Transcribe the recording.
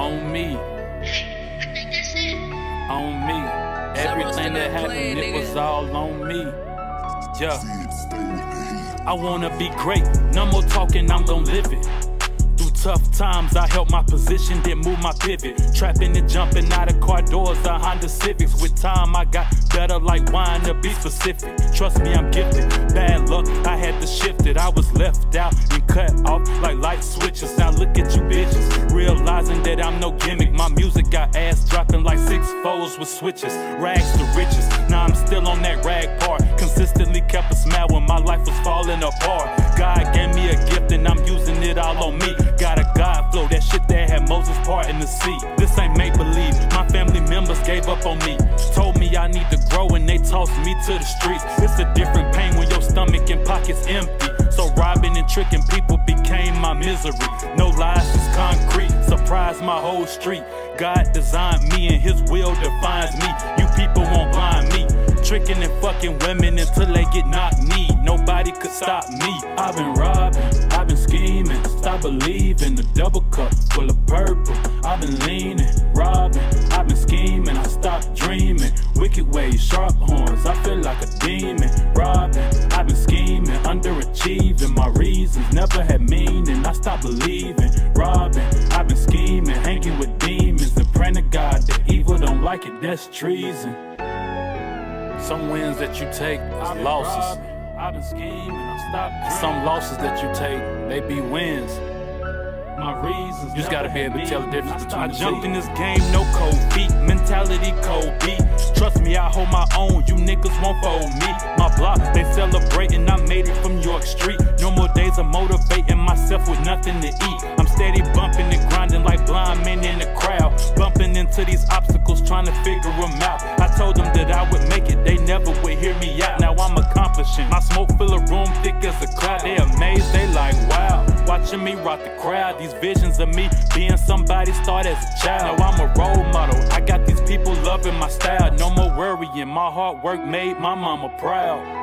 On me. On me. Everything that happened, it was all on me. Yeah. I wanna be great. No more talking, I'm gon' live it. Through tough times, I held my position, then move my pivot. Trapping and jumping out of car doors, the Honda Civics. With time, I got better like wine, to be specific. Trust me, I'm gifted. Bad luck, I had to shift it. I was left out and cut off like light switches. Look at you bitches, realizing that I'm no gimmick. My music got ass dropping like six foes with switches. Rags to riches, now I'm still on that rag part. Consistently kept a smile when my life was falling apart. God gave me a gift and I'm using it all on me. Got a God flow, that shit that had Moses part in the sea. This ain't make believe, my family members gave up on me. Told me I need to grow and they tossed me to the streets. It's a different pain when your stomach and pockets empty. So and tricking people became my misery. No lies is concrete, surprised my whole street. God designed me and his will defines me. You people won't blind me. Tricking and fucking women until they get knocked knee. Nobody could stop me. I've been robbing, I've been scheming. Stop believing. The double cup full of purple. I've been leaning, robbing. I've been scheming. I stopped dreaming. Wicked ways, sharp horns. I feel like a demon. Robbing, I've been scheming, reasons never had meaning. I stopped believing. Robbing, I've been scheming, hanging with demons. And praying to God that evil don't like it. That's treason. Some wins that you take is losses. I've been scheming, I stopped. Some losses that you take, they be wins. My reasons. You just gotta be able to tell the difference between I the jumped in this game, no cold feet, mentality cold beat. Trust me, I hold my own. You niggas won't fold me. My block, they celebrating. I made it from York Street. Nothing to eat. I'm steady bumping and grinding like blind men in the crowd. Bumping into these obstacles, trying to figure them out. I told them that I would make it, they never would hear me out. Now I'm accomplishing. My smoke fill a room thick as a cloud. They amazed, they like, wow. Watching me rock the crowd. These visions of me being somebody start as a child. Now I'm a role model. I got these people loving my style. No more worrying. My hard work made my mama proud.